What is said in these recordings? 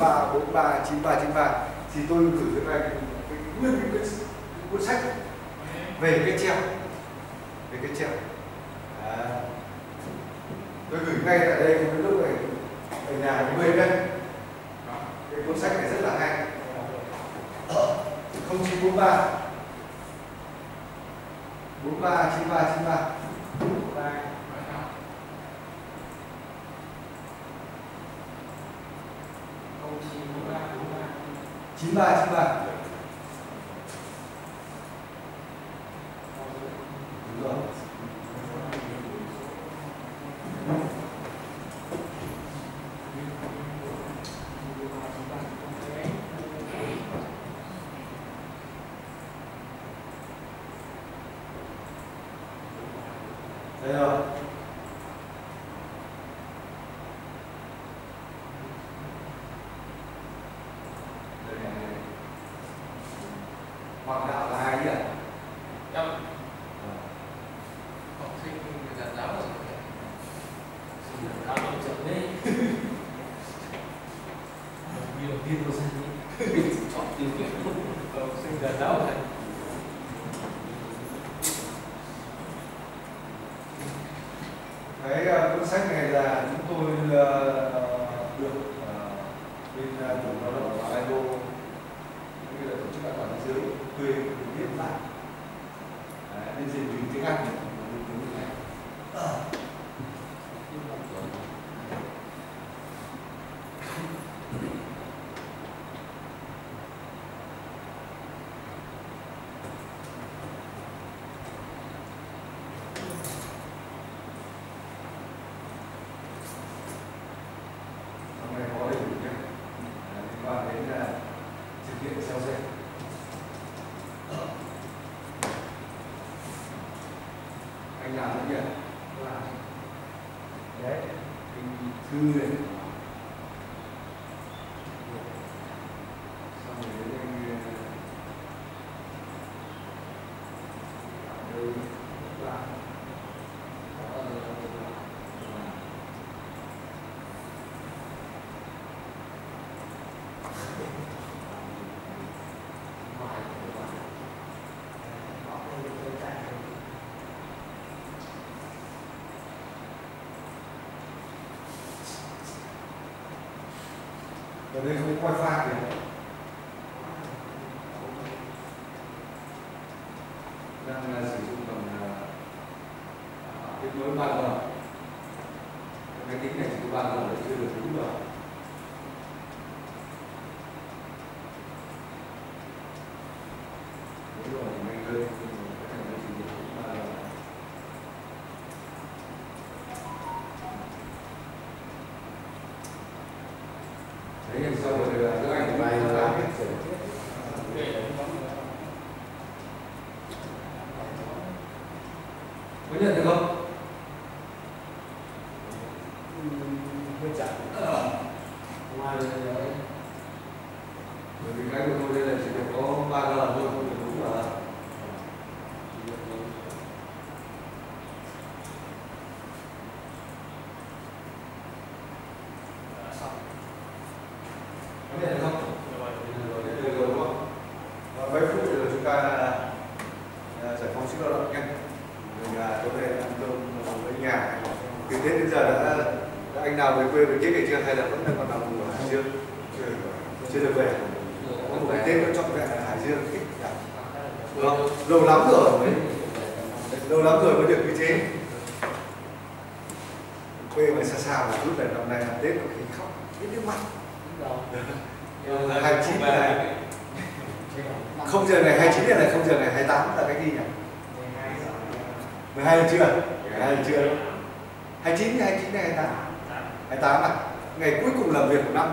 ba bốn ba chín ba chín ba thì tôi gửi cho anh cái nguyên cái cuốn sách về cái treo, về cái treo. À. tôi gửi ngay tại đây cái lúc này, ở nhà người đây cái cuốn sách này rất là hay. Không chín bốn ba. Bốn ba, chín ba chín ba. Đúng rồi đây rồi đây này hoàng đạo là ai nhỉ Trong học sinh giàn giáo là gì? Giáo dục trở lên. Vì đầu tiên tôi sang chọn từ cái học sinh giàn giáo này. cái ờ, cuốn sách này là chúng tôi ờ, được ờ, bên ờ, chủ lao động và ILO cũng như là tổ chức an toàn thế giới thuê viết lại Đấy, bên dịch dùng tiếng Anh và dùng tiếng Việt Nam. Hôm nay có đầy đủ nhé Đấy, liên quan đến là thực hiện xeo dệt anh làm cái gì làm đấy cái thư này xong rồi đến đây ờ, đây làm Đó là làm ở đây không có wifi kìa đang là sử dụng bằng à, à, kết nối 3G máy tính này chỉ có 3G để chưa được 4G đúng rồi, thì nhanh đấy sao rồi là các anh bay ra có nhận được không hơi chậm ngoài bởi vì cái của tôi đây là chỉ được có 3 g thôi không được đúng là có nhận được không rồi đấy được rồi đúng không và mấy phút rồi chúng ta à, giải phóng sức lao động nhé mình là chỗ này ăn cơm với nhà từ tết đến giờ đã, đã anh nào về quê về tết này chưa? Hay là vẫn đang còn nằm ở hải dương? Chưa chưa được về. Có một cái tết nó trọn vẹn ở hải dương. Thích nhỉ? đúng không? Lâu lắm rồi mới lâu lắm rồi mới được như thế. Quê mà xa xa một chút này năm nay là tết có khi khóc biết nước mắt. Hai chín này không giờ ngày 29 này là không giờ ngày 28 là cái gì nhỉ? 12 hai trưa. 12 giờ trưa. 29 hay 29 hay 28 28 à ngày cuối cùng làm việc của năm.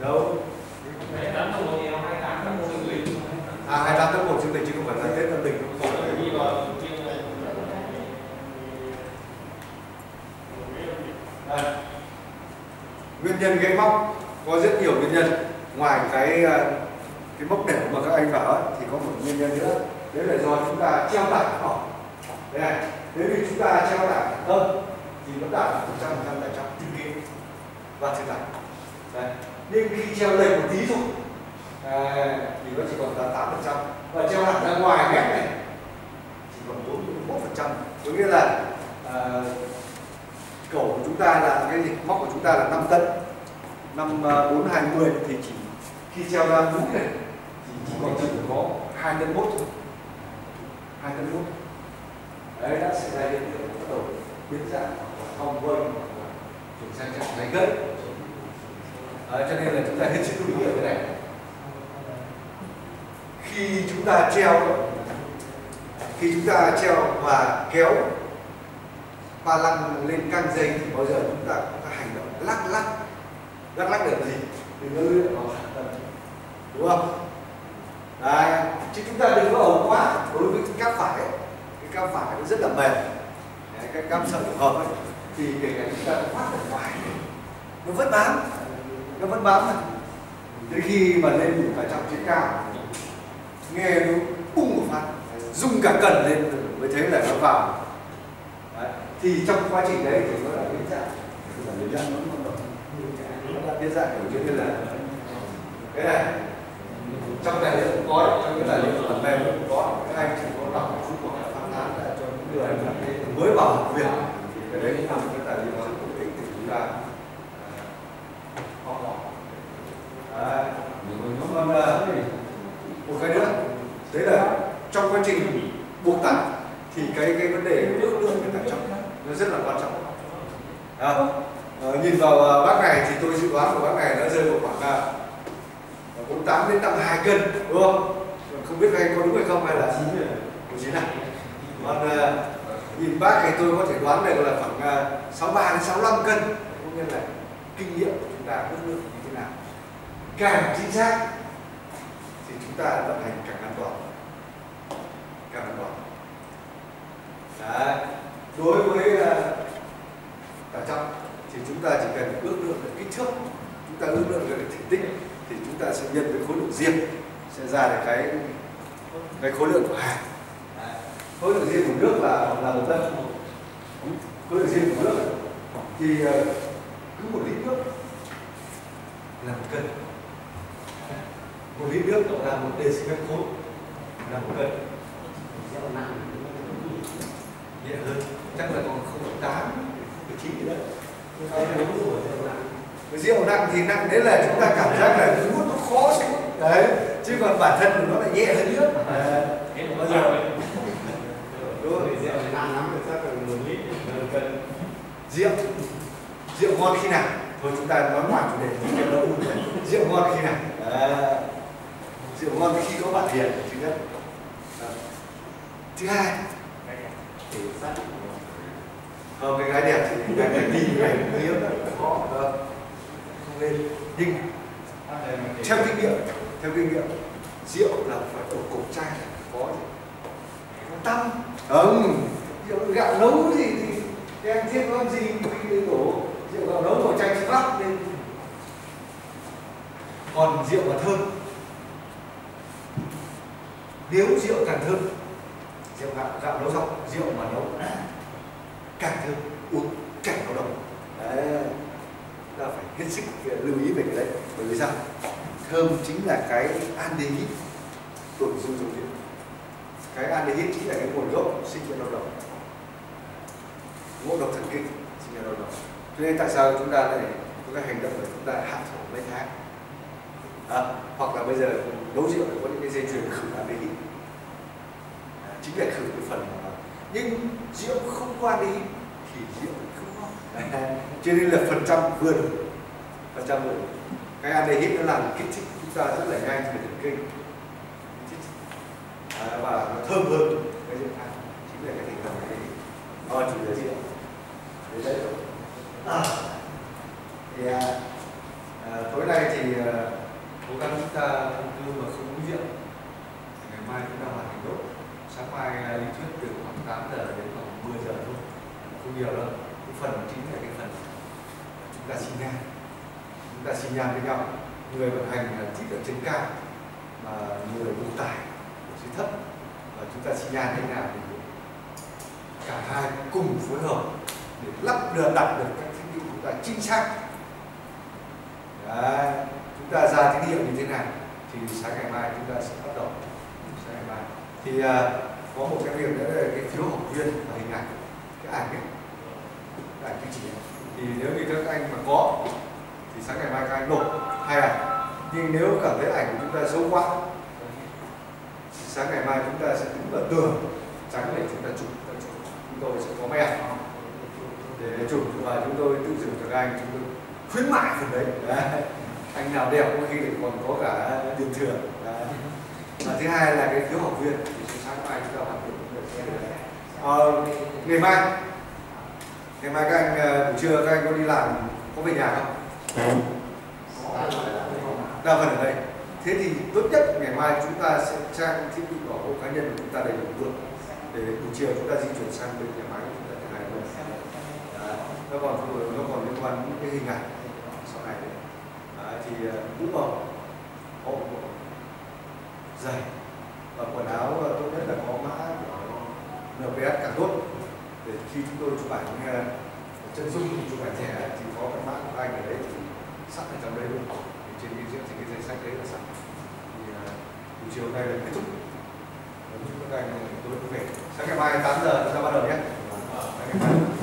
Đâu? À 28 tháng 1 chương trình chứ không phải là Tết âm lịch Đây. nguyên nhân gây móc có rất nhiều nguyên nhân. Ngoài cái ờ, cái mốc đỉnh mà các anh bảo thì có một nguyên nhân nữa. Đấy là do chúng ta treo tải mỏng đây này nếu như chúng ta treo tải hơn thì nó đạt một trăm phần trăm tải trọng kinh nghiệm và thực tải nhưng khi treo lệch một tí thôi à, thì nó chỉ còn là tám phần trăm. Và treo hẳn ra ngoài mép này chỉ còn bốn mươi phần trăm. Có nghĩa là à, cổ của chúng ta là cái gì móc của chúng ta là 5 tấn. Năm à, bốn hai mươi thì chỉ khi treo ra mũi này thì chỉ còn chỉ có hai tấn mốt thôi. Hai tấn mốt đấy đã xảy ra hiện tượng bắt đầu biến dạng hoặc là cong vênh hoặc là chuyển sang trạng thái gãy à, cho nên là chúng ta hết sức lưu ý ở cái này. Khi chúng ta treo khi chúng ta treo và kéo ba lăng lên căng dây thì bao giờ chúng ta cũng phải hành động lắc lắc. Lắc lắc để gì? Đừng có luyện vào đúng không? Đấy. chứ chúng ta đừng có ẩu quá. Đối với cái cáp phải ấy cái cáp phải nó rất là mềm. Đấy, cái cáp sợi hợp ấy. thì kể cả chúng ta thoát ở ngoài nó vẫn bám. Nó vẫn bám này đến khi mà lên đủ tải trọng trên cao nghe nó bung một phát rung cả cần lên mới thấy là nó vào. Đấy. thì trong quá trình đấy thì nó là biến dạng. Biến dạng. Nó là biến dạng kiểu như là cái này trong tài liệu cũng có trong cái tài liệu phần mềm cũng có các anh chỉ có đọc một chút hoặc là phán đoán là cho những người mới vào học việc thì cái đấy cũng là một cái tài liệu rất hữu ích thì chúng ta học hỏi còn uh, một cái nữa đấy là trong quá trình buộc tải thì cái cái vấn đề ước lượng cái tải trọng nó rất là quan trọng à, nhìn vào uh, bác này thì tôi dự đoán của bác này nó rơi vào khoảng uh, 48 đến 52 cân đúng không? Không biết hay có đúng hay không hay là 9 rồi. 9 này. Còn ờ, nhìn bác thì tôi có thể đoán được là khoảng ờ, uh, 63 đến 65 cân. Có nghĩa là kinh nghiệm của chúng ta ước lượng như thế nào. Càng chính xác thì chúng ta vận hành càng an toàn. Càng an toàn. Đấy. Đối với ờ, tải trọng thì chúng ta chỉ cần ước lượng được kích thước, chúng ta ước lượng được thể tích thì chúng ta sẽ nhân với khối lượng riêng sẽ ra được cái cái khối lượng của hàng khối lượng riêng của nước là là một cân khối lượng riêng của nước. Thì ờ, cứ một lít nước là một cân. Một lít nước là một decimet khối là một cân. Nhẹ hơn. Chắc là còn không tám, không chín gì đấy cái rượu nặng thì nặng đấy là chúng ta cảm giác là hút nó khó đấy. Chứ còn bản thân của nó lại nhẹ hơn nước. Bao giờ nặng lắm thì chắc là một lít cân rượu. Rượu ngon khi nào? Thôi chúng ta nói ngoài chủ đề thì nó rượu ngon khi nào? À, rượu ngon khi có bạn hiền thứ nhất. À. thứ hai. Thì sát không cái gái đẹp thì cái cái đi cái hiếm khó không lên nhưng theo kinh nghiệm theo kinh nghiệm rượu là phải ở cổ chai có gì? Có tâm. Không rượu gạo nấu gì thì thì anh thiết con gì? Khi đến đổ rượu gạo nấu vào chai vắt lên. Còn rượu mà thơm. Nếu rượu càng thơm, rượu gạo gạo nấu xong, rượu mà nấu càng thơm, uống càng có độc. Đấy ta phải hết sức lưu ý về cái đấy. Bởi vì sao? Thơm chính là cái aldehyde tồn dung trong rượu cái aldehyde chính là cái nguồn gốc sinh ra đau đầu ngộ độc thần kinh sinh ra đau đầu cho nên tại sao chúng ta lại có cái hành động là chúng ta hạ thổ mấy tháng? À, hoặc là bây giờ nấu rượu có những cái dây chuyền khử aldehyde à, chính là khử cái phần mà nhưng rượu không qua đi thì rượu không ngon. Cho nên là phần trăm vừa đủ phần trăm vừa đủ. Cái aldehyde nó làm kích thích chúng ta rất là nhanh về thần kinh. À, và nó thơm hơn cái rượu khác. Chính là cái thành phần này do ờ, chủ đề rượu thế giới rồi à, thì à, à, tối nay thì à, cố gắng chúng ta không tư mà không uống rượu thì ngày mai chúng ta hoàn thành tốt. Sáng mai à, lý thuyết từ khoảng 8 giờ đến khoảng 10 giờ thôi. Không nhiều đâu. Cái phần chính là cái phần chúng ta xin nhan chúng ta xin nhan với nhau. Người vận hành là thích ở trên cao mà người bù tải ở dưới thấp. Và chúng ta xin nhan thế nào thì cả hai cùng phối hợp để lắp được đặt được các thiết bị chúng ta chính xác. Đấy. chúng ta ra tín hiệu như thế nào thì sáng ngày mai chúng ta sẽ bắt đầu. Sáng ngày mai. Thì à, có một cái việc nữa là cái phiếu học viên và hình ảnh cái ảnh ấy. Cái ảnh cái chỉ ấy. thì nếu như các anh mà có thì sáng ngày mai các anh nộp hai ảnh. Nhưng nếu cảm thấy ảnh của chúng ta xấu quá thì sáng ngày mai chúng ta sẽ đứng vào tường trắng để chúng ta chụp chúng tôi sẽ có máy ảnh để chụp và chúng tôi tự dựng cho các anh chúng tôi khuyến mại phần đấy. đấy. Anh nào đẹp có khi lại còn có cả tiền thưởng. Đấy. và thứ hai là cái phiếu học viên. Thì sáng mai chúng ta hoàn thiện. Ờ, ngày mai. Ngày mai các anh ờ, buổi trưa các anh có đi làm có về nhà không? Đa phần ở đây. Thế thì tốt nhất ngày mai chúng ta sẽ trang thiết bị bảo hộ cá nhân của chúng ta đầy đủ được để buổi chiều chúng ta di chuyển sang bên nhà máy của chúng ta thứ hai luôn Đấy nó còn phụ nó còn liên quan đến cái hình ảnh sau này đấy. Thì cũng mũ màu hộ giày và quần áo ờ, tốt nhất là có mã của NPS càng tốt. Để khi chúng tôi chụp ảnh ờ, chân dung chụp ảnh trẻ thì có cái mã của anh ở đấy thì sẵn ở trong đây luôn. Thì trên cái diện thì cái danh sách đấy là sẵn. Thì buổi chiều nay là kết thúc. Chúc các anh tôi về. Sáng ngày mai 8 giờ chúng ta bắt đầu nhé. Sáng ngày mai.